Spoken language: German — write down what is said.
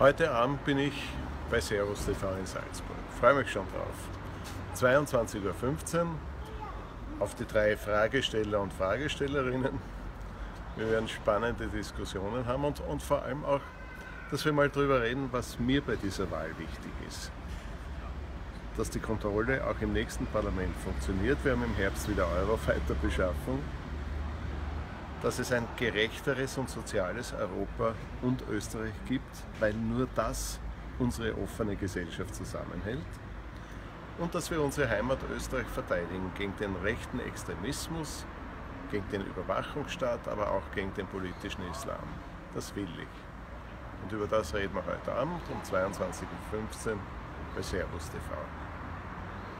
Heute Abend bin ich bei Servus TV in Salzburg. Freue mich schon drauf. 22.15 Uhr auf die drei Fragesteller und Fragestellerinnen. Wir werden spannende Diskussionen haben und, und vor allem auch, dass wir mal darüber reden, was mir bei dieser Wahl wichtig ist. Dass die Kontrolle auch im nächsten Parlament funktioniert. Wir haben im Herbst wieder Eurofighter-Beschaffung dass es ein gerechteres und soziales Europa und Österreich gibt, weil nur das unsere offene Gesellschaft zusammenhält und dass wir unsere Heimat Österreich verteidigen gegen den rechten Extremismus, gegen den Überwachungsstaat, aber auch gegen den politischen Islam. Das will ich. Und über das reden wir heute Abend um 22.15 Uhr bei Servus TV.